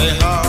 they are.